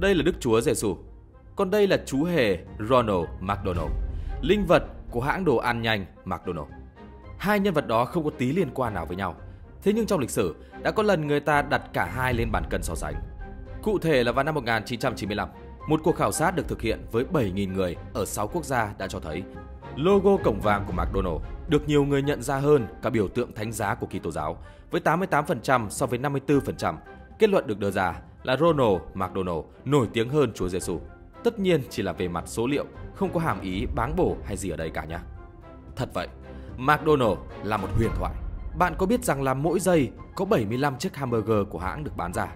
Đây là Đức Chúa Giêsu, còn đây là chú hề Ronald McDonald, linh vật của hãng đồ ăn nhanh McDonald. Hai nhân vật đó không có tí liên quan nào với nhau. Thế nhưng trong lịch sử đã có lần người ta đặt cả hai lên bàn cân so sánh. Cụ thể là vào năm 1995, một cuộc khảo sát được thực hiện với 7.000 người ở 6 quốc gia đã cho thấy logo cổng vàng của McDonald được nhiều người nhận ra hơn cả biểu tượng thánh giá của Kitô giáo với 88% so với 54%. Kết luận được đưa ra là Ronald McDonald nổi tiếng hơn Chúa Giêsu. Tất nhiên chỉ là về mặt số liệu, không có hàm ý báng bổ hay gì ở đây cả nhé. Thật vậy, McDonald là một huyền thoại. Bạn có biết rằng là mỗi giây có 75 chiếc hamburger của hãng được bán ra?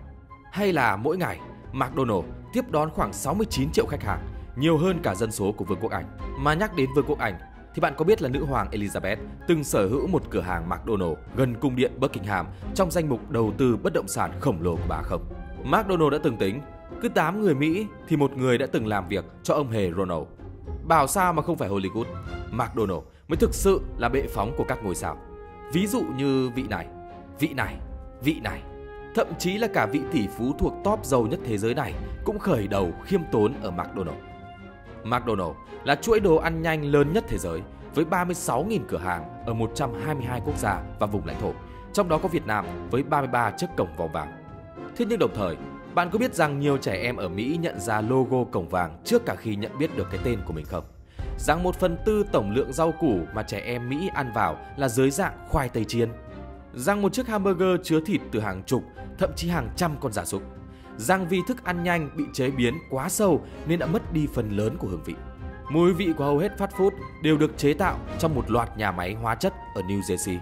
Hay là mỗi ngày McDonald tiếp đón khoảng 69 triệu khách hàng, nhiều hơn cả dân số của Vương quốc Anh. Mà nhắc đến Vương quốc Anh thì bạn có biết là nữ hoàng Elizabeth từng sở hữu một cửa hàng McDonald gần cung điện Buckingham trong danh mục đầu tư bất động sản khổng lồ của bà không? McDonald đã từng tính, cứ 8 người Mỹ thì một người đã từng làm việc cho ông hề Ronald. Bảo sao mà không phải Hollywood, McDonald mới thực sự là bệ phóng của các ngôi sao. Ví dụ như vị này, vị này, vị này. Thậm chí là cả vị tỷ phú thuộc top giàu nhất thế giới này cũng khởi đầu khiêm tốn ở McDonald. McDonald là chuỗi đồ ăn nhanh lớn nhất thế giới với 36.000 cửa hàng ở 122 quốc gia và vùng lãnh thổ, trong đó có Việt Nam với 33 chiếc cổng vòng vàng. Thế nhưng đồng thời, bạn có biết rằng nhiều trẻ em ở Mỹ nhận ra logo cổng vàng trước cả khi nhận biết được cái tên của mình không? Rằng một phần tư tổng lượng rau củ mà trẻ em Mỹ ăn vào là dưới dạng khoai tây chiên. Rằng một chiếc hamburger chứa thịt từ hàng chục, thậm chí hàng trăm con giả súc. Rằng vì thức ăn nhanh bị chế biến quá sâu nên đã mất đi phần lớn của hương vị. Mùi vị của hầu hết fast food đều được chế tạo trong một loạt nhà máy hóa chất ở New Jersey.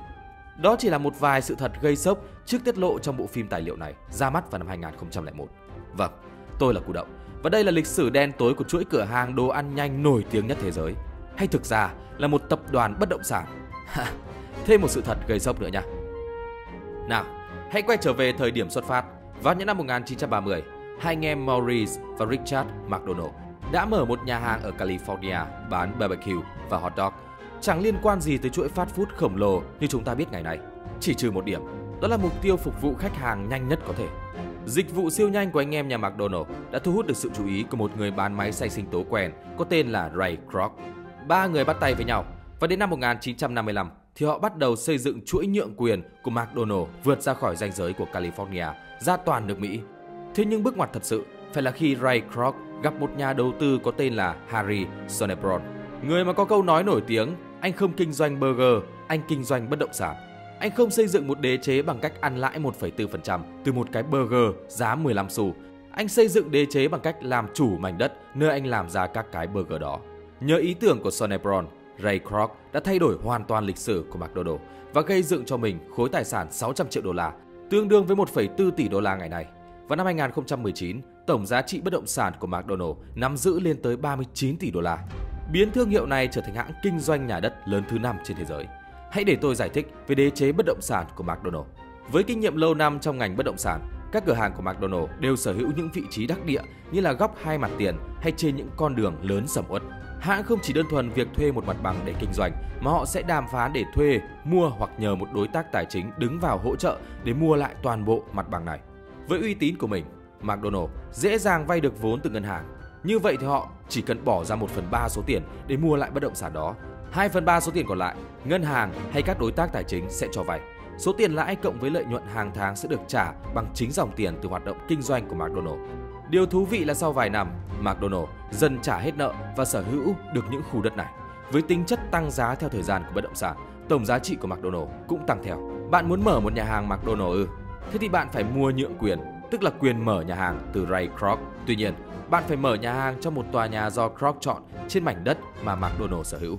Đó chỉ là một vài sự thật gây sốc trước tiết lộ trong bộ phim tài liệu này ra mắt vào năm 2001. Vâng, tôi là Cụ Động và đây là lịch sử đen tối của chuỗi cửa hàng đồ ăn nhanh nổi tiếng nhất thế giới. Hay thực ra là một tập đoàn bất động sản. Thêm một sự thật gây sốc nữa nha. Nào, hãy quay trở về thời điểm xuất phát. Vào những năm 1930, hai anh em Maurice và Richard McDonald đã mở một nhà hàng ở California bán barbecue và hot dog. Chẳng liên quan gì tới chuỗi fast food khổng lồ như chúng ta biết ngày nay. Chỉ trừ một điểm, đó là mục tiêu phục vụ khách hàng nhanh nhất có thể. Dịch vụ siêu nhanh của anh em nhà McDonald đã thu hút được sự chú ý của một người bán máy xay sinh tố quen có tên là Ray Kroc. Ba người bắt tay với nhau và đến năm 1955 thì họ bắt đầu xây dựng chuỗi nhượng quyền của McDonald vượt ra khỏi ranh giới của California ra toàn nước Mỹ. Thế nhưng bước ngoặt thật sự phải là khi Ray Kroc gặp một nhà đầu tư có tên là Harry Sonebron. Người mà có câu nói nổi tiếng, anh không kinh doanh burger, anh kinh doanh bất động sản. Anh không xây dựng một đế chế bằng cách ăn lãi 1,4% từ một cái burger giá 15 xu. Anh xây dựng đế chế bằng cách làm chủ mảnh đất nơi anh làm ra các cái burger đó. Nhờ ý tưởng của Sonebron, Ray Kroc đã thay đổi hoàn toàn lịch sử của McDonald và gây dựng cho mình khối tài sản 600 triệu đô la, tương đương với 1,4 tỷ đô la ngày nay. Vào năm 2019, tổng giá trị bất động sản của McDonald nắm giữ lên tới 39 tỷ đô la, biến thương hiệu này trở thành hãng kinh doanh nhà đất lớn thứ năm trên thế giới. Hãy để tôi giải thích về đế chế bất động sản của McDonald. Với kinh nghiệm lâu năm trong ngành bất động sản, các cửa hàng của McDonald đều sở hữu những vị trí đắc địa như là góc hai mặt tiền hay trên những con đường lớn sầm uất. Hãng không chỉ đơn thuần việc thuê một mặt bằng để kinh doanh mà họ sẽ đàm phán để thuê, mua hoặc nhờ một đối tác tài chính đứng vào hỗ trợ để mua lại toàn bộ mặt bằng này. Với uy tín của mình, McDonald dễ dàng vay được vốn từ ngân hàng. Như vậy thì họ chỉ cần bỏ ra 1 phần 3 số tiền để mua lại bất động sản đó. 2 phần 3 số tiền còn lại, ngân hàng hay các đối tác tài chính sẽ cho vay. Số tiền lãi cộng với lợi nhuận hàng tháng sẽ được trả bằng chính dòng tiền từ hoạt động kinh doanh của McDonald. Điều thú vị là sau vài năm, McDonald dần trả hết nợ và sở hữu được những khu đất này. Với tính chất tăng giá theo thời gian của bất động sản, tổng giá trị của McDonald cũng tăng theo. Bạn muốn mở một nhà hàng McDonald ư? Thế thì bạn phải mua nhượng quyền, tức là quyền mở nhà hàng từ Ray Kroc. Tuy nhiên, bạn phải mở nhà hàng trong một tòa nhà do Kroc chọn trên mảnh đất mà McDonald sở hữu.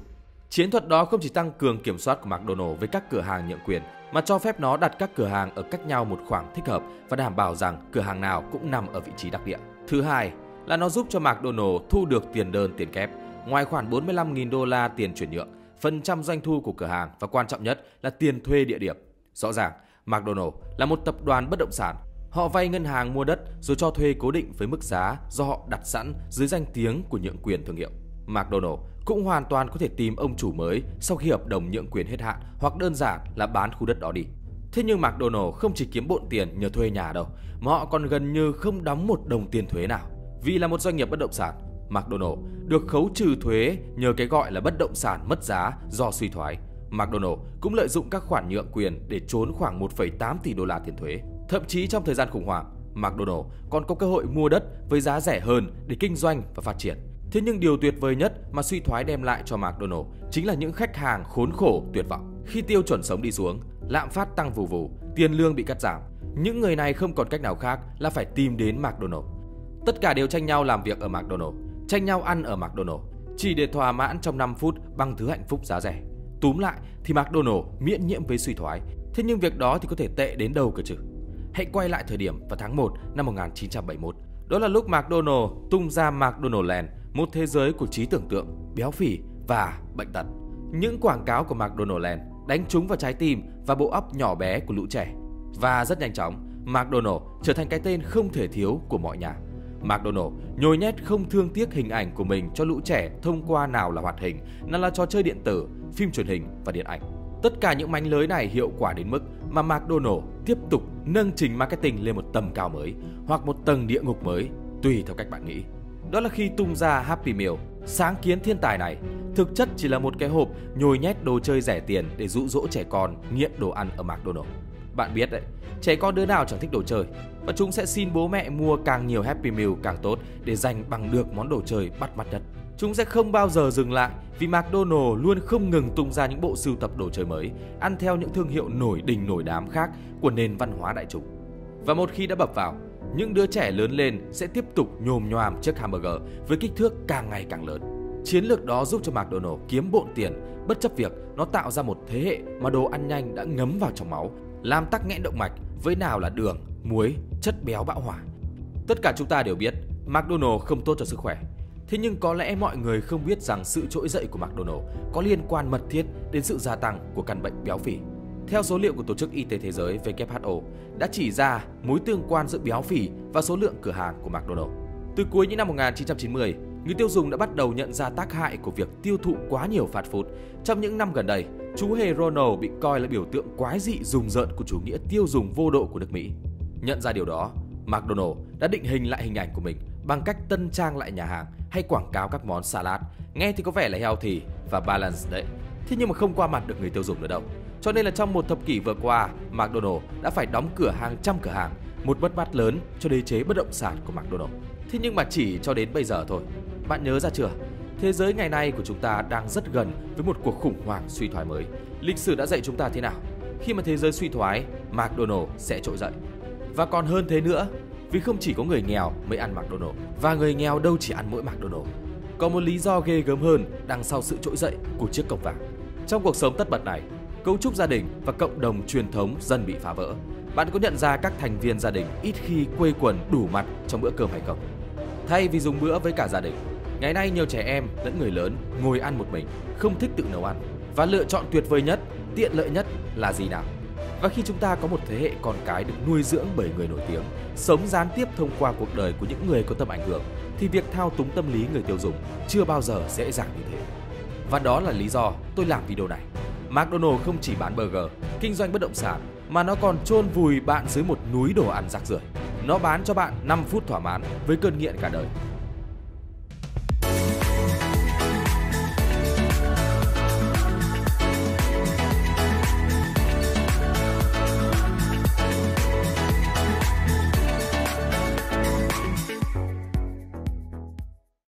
Chiến thuật đó không chỉ tăng cường kiểm soát của McDonald với các cửa hàng nhượng quyền, mà cho phép nó đặt các cửa hàng ở cách nhau một khoảng thích hợp và đảm bảo rằng cửa hàng nào cũng nằm ở vị trí đặc địa. Thứ hai là nó giúp cho McDonald thu được tiền đơn tiền kép, ngoài khoản 45.000 đô la tiền chuyển nhượng, phần trăm doanh thu của cửa hàng và quan trọng nhất là tiền thuê địa điểm. Rõ ràng, McDonald là một tập đoàn bất động sản. Họ vay ngân hàng mua đất rồi cho thuê cố định với mức giá do họ đặt sẵn dưới danh tiếng của nhượng quyền thương hiệu. McDonald cũng hoàn toàn có thể tìm ông chủ mới sau khi hợp đồng nhượng quyền hết hạn hoặc đơn giản là bán khu đất đó đi. Thế nhưng McDonald không chỉ kiếm bộn tiền nhờ thuê nhà đâu, mà họ còn gần như không đóng một đồng tiền thuế nào. Vì là một doanh nghiệp bất động sản, McDonald được khấu trừ thuế nhờ cái gọi là bất động sản mất giá do suy thoái. McDonald cũng lợi dụng các khoản nhượng quyền để trốn khoảng 1,8 tỷ đô la tiền thuế. Thậm chí trong thời gian khủng hoảng, McDonald còn có cơ hội mua đất với giá rẻ hơn để kinh doanh và phát triển. Thế nhưng điều tuyệt vời nhất mà suy thoái đem lại cho McDonald chính là những khách hàng khốn khổ tuyệt vọng. Khi tiêu chuẩn sống đi xuống, lạm phát tăng vù vù, tiền lương bị cắt giảm, những người này không còn cách nào khác là phải tìm đến McDonald. Tất cả đều tranh nhau làm việc ở McDonald, tranh nhau ăn ở McDonald, chỉ để thỏa mãn trong 5 phút bằng thứ hạnh phúc giá rẻ. Túm lại thì McDonald miễn nhiễm với suy thoái, thế nhưng việc đó thì có thể tệ đến đâu cơ chứ? Hãy quay lại thời điểm vào tháng 1 năm 1971. Đó là lúc McDonald tung ra McDonald Land một thế giới của trí tưởng tượng, béo phì và bệnh tật. Những quảng cáo của McDonald's đánh trúng vào trái tim và bộ óc nhỏ bé của lũ trẻ. Và rất nhanh chóng, McDonald trở thành cái tên không thể thiếu của mọi nhà. McDonald nhồi nhét không thương tiếc hình ảnh của mình cho lũ trẻ thông qua nào là hoạt hình, nào là trò chơi điện tử, phim truyền hình và điện ảnh. Tất cả những mánh lưới này hiệu quả đến mức mà McDonald tiếp tục nâng trình marketing lên một tầm cao mới hoặc một tầng địa ngục mới, tùy theo cách bạn nghĩ. Đó là khi tung ra Happy Meal, sáng kiến thiên tài này thực chất chỉ là một cái hộp nhồi nhét đồ chơi rẻ tiền để dụ dỗ trẻ con nghiện đồ ăn ở McDonald. Bạn biết đấy, trẻ con đứa nào chẳng thích đồ chơi và chúng sẽ xin bố mẹ mua càng nhiều Happy Meal càng tốt để giành bằng được món đồ chơi bắt mắt nhất. Chúng sẽ không bao giờ dừng lại vì McDonald luôn không ngừng tung ra những bộ sưu tập đồ chơi mới, ăn theo những thương hiệu nổi đình nổi đám khác của nền văn hóa đại chúng. Và một khi đã bập vào, những đứa trẻ lớn lên sẽ tiếp tục nhồm nhoàm chiếc hamburger với kích thước càng ngày càng lớn. Chiến lược đó giúp cho McDonald kiếm bộn tiền, bất chấp việc nó tạo ra một thế hệ mà đồ ăn nhanh đã ngấm vào trong máu, làm tắc nghẽn động mạch với nào là đường, muối, chất béo bão hỏa. Tất cả chúng ta đều biết McDonald không tốt cho sức khỏe. Thế nhưng có lẽ mọi người không biết rằng sự trỗi dậy của McDonald có liên quan mật thiết đến sự gia tăng của căn bệnh béo phì. Theo số liệu của Tổ chức Y tế Thế giới WHO đã chỉ ra mối tương quan giữa béo phì và số lượng cửa hàng của McDonald. Từ cuối những năm 1990, người tiêu dùng đã bắt đầu nhận ra tác hại của việc tiêu thụ quá nhiều fast food. Trong những năm gần đây, chú hề Ronald bị coi là biểu tượng quái dị rùng rợn của chủ nghĩa tiêu dùng vô độ của nước Mỹ. Nhận ra điều đó, McDonald đã định hình lại hình ảnh của mình bằng cách tân trang lại nhà hàng hay quảng cáo các món salad. Nghe thì có vẻ là healthy và balance đấy. Thế nhưng mà không qua mặt được người tiêu dùng nữa đâu. Cho nên là trong một thập kỷ vừa qua, McDonald đã phải đóng cửa hàng trăm cửa hàng, một mất mát lớn cho đế chế bất động sản của McDonald. Thế nhưng mà chỉ cho đến bây giờ thôi. Bạn nhớ ra chưa? Thế giới ngày nay của chúng ta đang rất gần với một cuộc khủng hoảng suy thoái mới. Lịch sử đã dạy chúng ta thế nào? Khi mà thế giới suy thoái, McDonald sẽ trỗi dậy. Và còn hơn thế nữa, vì không chỉ có người nghèo mới ăn McDonald và người nghèo đâu chỉ ăn mỗi McDonald. Có một lý do ghê gớm hơn đằng sau sự trỗi dậy của chiếc cổng vàng. Trong cuộc sống tất bật này, cấu trúc gia đình và cộng đồng truyền thống dần bị phá vỡ. Bạn có nhận ra các thành viên gia đình ít khi quây quần đủ mặt trong bữa cơm hay không? Thay vì dùng bữa với cả gia đình, ngày nay nhiều trẻ em lẫn người lớn ngồi ăn một mình, không thích tự nấu ăn và lựa chọn tuyệt vời nhất, tiện lợi nhất là gì nào? Và khi chúng ta có một thế hệ con cái được nuôi dưỡng bởi người nổi tiếng, sống gián tiếp thông qua cuộc đời của những người có tầm ảnh hưởng, thì việc thao túng tâm lý người tiêu dùng chưa bao giờ dễ dàng như thế. Và đó là lý do tôi làm video này. McDonald không chỉ bán burger, kinh doanh bất động sản, mà nó còn chôn vùi bạn dưới một núi đồ ăn rác rưởi. Nó bán cho bạn 5 phút thỏa mãn với cơn nghiện cả đời.